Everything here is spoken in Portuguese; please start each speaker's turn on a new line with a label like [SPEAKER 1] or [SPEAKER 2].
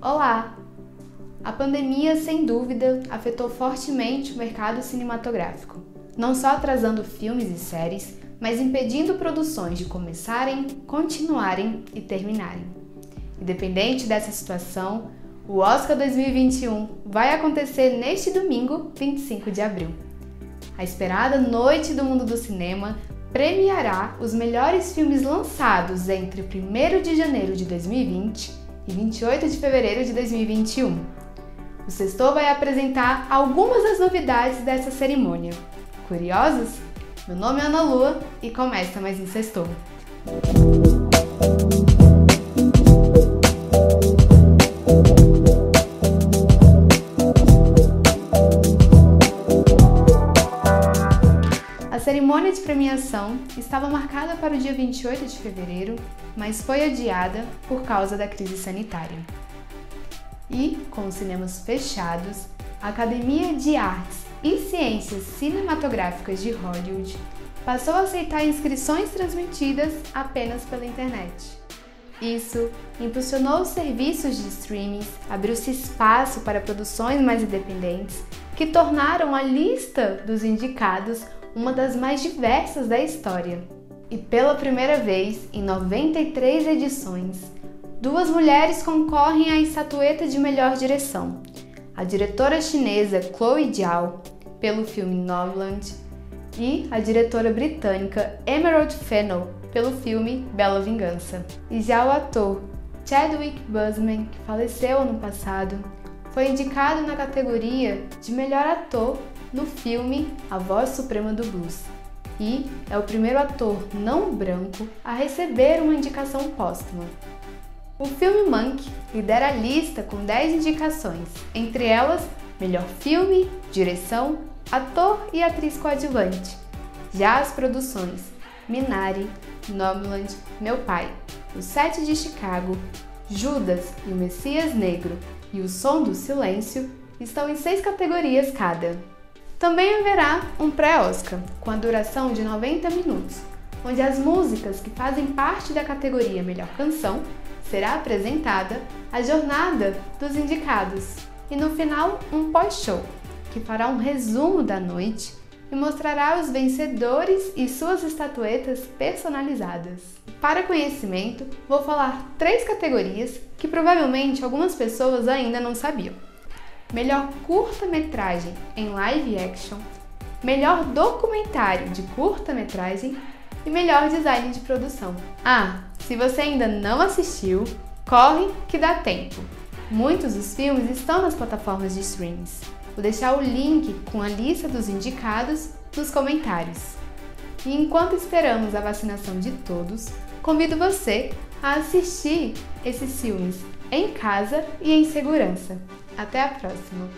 [SPEAKER 1] Olá! A pandemia, sem dúvida, afetou fortemente o mercado cinematográfico, não só atrasando filmes e séries, mas impedindo produções de começarem, continuarem e terminarem. Independente dessa situação, o Oscar 2021 vai acontecer neste domingo, 25 de abril. A esperada Noite do Mundo do Cinema premiará os melhores filmes lançados entre 1 de janeiro de 2020 e 28 de fevereiro de 2021. O Sextou vai apresentar algumas das novidades dessa cerimônia. Curiosos? Meu nome é Ana Lua e começa mais um Sextou. Cerimônia de premiação estava marcada para o dia 28 de fevereiro, mas foi adiada por causa da crise sanitária. E, com os cinemas fechados, a Academia de Artes e Ciências Cinematográficas de Hollywood passou a aceitar inscrições transmitidas apenas pela internet. Isso impulsionou os serviços de streaming, abriu-se espaço para produções mais independentes, que tornaram a lista dos indicados uma das mais diversas da história. E pela primeira vez, em 93 edições, duas mulheres concorrem à estatueta de melhor direção. A diretora chinesa Chloe Zhao, pelo filme Nomadland, e a diretora britânica Emerald Fennell, pelo filme Bela Vingança. E já o ator Chadwick Boseman, que faleceu ano passado, foi indicado na categoria de melhor ator no filme A Voz Suprema do Blues e é o primeiro ator não branco a receber uma indicação póstuma. O filme Monk lidera a lista com 10 indicações, entre elas melhor filme, direção, ator e atriz coadjuvante. Já as produções Minari, Nomadland, Meu Pai, O Sete de Chicago, Judas e o Messias Negro e O Som do Silêncio estão em seis categorias cada. Também haverá um pré-Oscar, com a duração de 90 minutos, onde as músicas que fazem parte da categoria Melhor Canção será apresentada a jornada dos indicados e no final um pós-show, que fará um resumo da noite e mostrará os vencedores e suas estatuetas personalizadas. Para conhecimento, vou falar três categorias que provavelmente algumas pessoas ainda não sabiam melhor curta-metragem em live action, melhor documentário de curta-metragem e melhor design de produção. Ah, se você ainda não assistiu, corre que dá tempo. Muitos dos filmes estão nas plataformas de streams. Vou deixar o link com a lista dos indicados nos comentários. E enquanto esperamos a vacinação de todos, convido você a assistir esses filmes em casa e em segurança. Até a próxima!